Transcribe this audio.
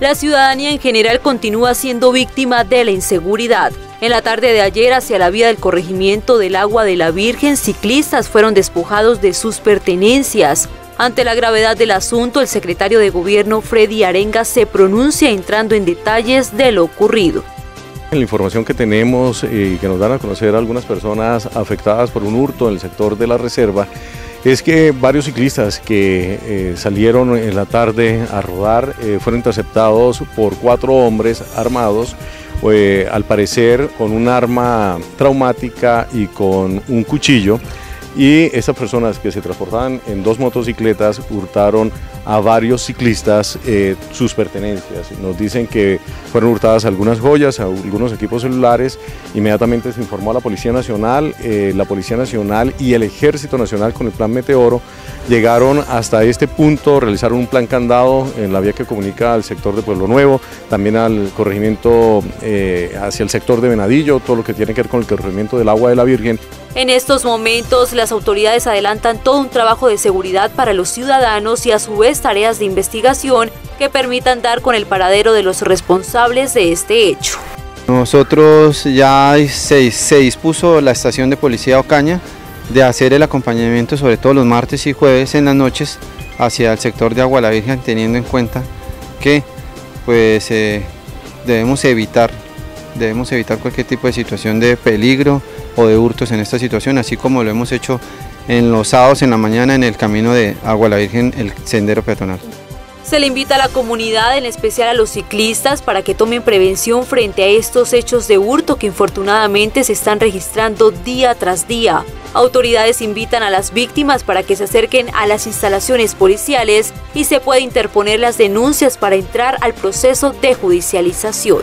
La ciudadanía en general continúa siendo víctima de la inseguridad. En la tarde de ayer, hacia la vía del corregimiento del agua de la Virgen, ciclistas fueron despojados de sus pertenencias. Ante la gravedad del asunto, el secretario de Gobierno Freddy Arenga se pronuncia entrando en detalles de lo ocurrido. La información que tenemos y que nos dan a conocer algunas personas afectadas por un hurto en el sector de la reserva es que varios ciclistas que eh, salieron en la tarde a rodar eh, fueron interceptados por cuatro hombres armados, eh, al parecer con un arma traumática y con un cuchillo. Y estas personas que se transportaban en dos motocicletas hurtaron a varios ciclistas eh, sus pertenencias. Nos dicen que fueron hurtadas algunas joyas, algunos equipos celulares. Inmediatamente se informó a la Policía Nacional, eh, la Policía Nacional y el Ejército Nacional con el Plan Meteoro. Llegaron hasta este punto, realizaron un plan candado en la vía que comunica al sector de Pueblo Nuevo, también al corregimiento eh, hacia el sector de Venadillo, todo lo que tiene que ver con el corregimiento del agua de la Virgen. En estos momentos, las autoridades adelantan todo un trabajo de seguridad para los ciudadanos y a su vez tareas de investigación que permitan dar con el paradero de los responsables de este hecho. Nosotros ya se, dispuso la estación de policía Ocaña de hacer el acompañamiento sobre todo los martes y jueves en las noches hacia el sector de Agua la Virgen teniendo en cuenta que pues eh, debemos evitar debemos evitar cualquier tipo de situación de peligro o de hurtos en esta situación, así como lo hemos hecho en los sábados en la mañana en el camino de Agua la Virgen, el sendero peatonal. Se le invita a la comunidad, en especial a los ciclistas, para que tomen prevención frente a estos hechos de hurto que infortunadamente se están registrando día tras día. Autoridades invitan a las víctimas para que se acerquen a las instalaciones policiales y se puede interponer las denuncias para entrar al proceso de judicialización.